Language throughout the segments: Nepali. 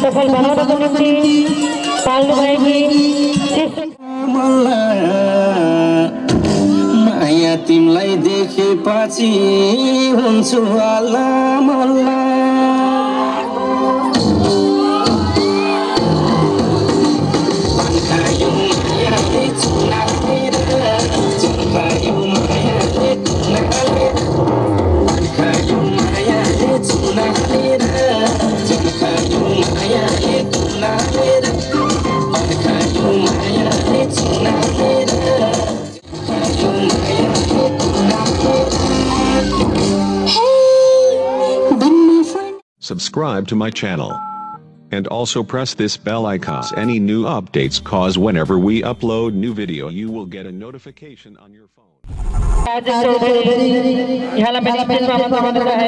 सफल बनाउनको निम्ति माया तिमीलाई देखेपछि हुन्छु मल्ला। Subscribe to my channel. And also press this bell icon any new updates cause whenever we upload new video you will get a notification on your phone. Rajesh Chaudhary यहाँलाई मैले स्टेजमा आमन्त्रण गर्नु है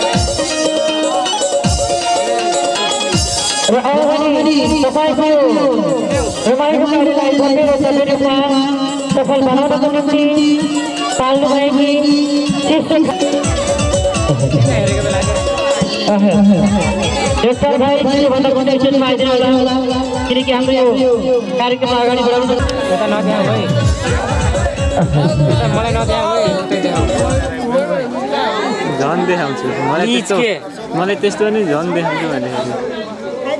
तपाईँको रमाइलो कार्यलाई भव्य र रूपमा सफल बनाउनको निम्ति पाल्नुभएकी डाक्टर भाइ भन्दा भन्दै स्टेजमा आइदिनु होला। किनकि हाम्रो यो कार्यक्रम अगाडि बढाउनु मलाई झन् देखाउँछु। मलाई त्यस्तो के? मलाई त्यस्तो नि झन् देखाउँछु भने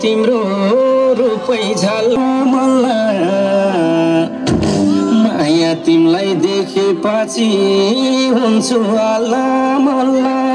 तिम्रो रूपै मल्ला माया तिमीलाई देखेपछि हुन्छु अल्ला मल्ला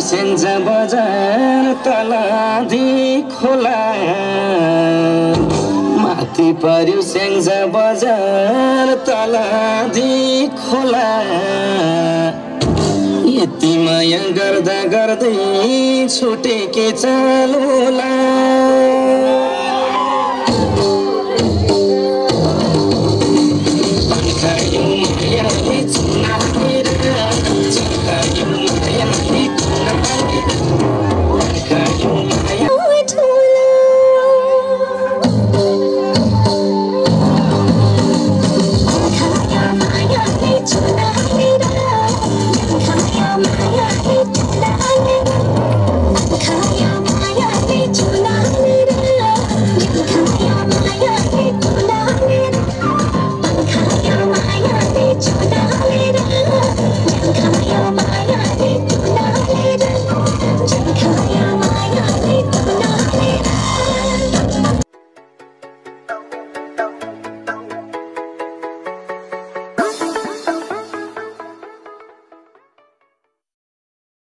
सेन्जा बजार तलाधी खोला माथि पर्यो स्याङ्जा बजार तलाधी खोला यति माया गर्दा गर्दै छुटे के